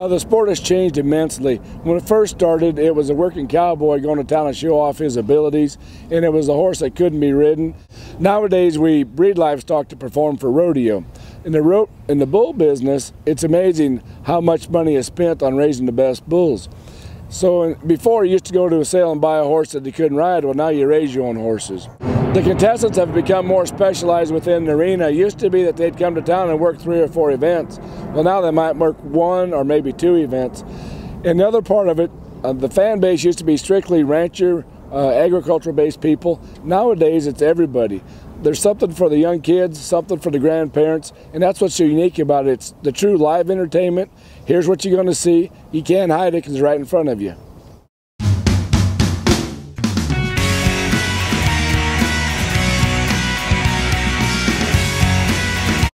Uh, the sport has changed immensely. When it first started, it was a working cowboy going to town and show off his abilities, and it was a horse that couldn't be ridden. Nowadays, we breed livestock to perform for rodeo. In the, ro in the bull business, it's amazing how much money is spent on raising the best bulls. So before, you used to go to a sale and buy a horse that you couldn't ride. Well, now you raise your own horses. The contestants have become more specialized within the arena. It used to be that they'd come to town and work three or four events. Well, now they might work one or maybe two events. And the other part of it, uh, the fan base used to be strictly rancher, uh, agricultural based people. Nowadays, it's everybody. There's something for the young kids, something for the grandparents, and that's what's so unique about it. It's the true live entertainment. Here's what you're going to see. You can't hide it because it's right in front of you.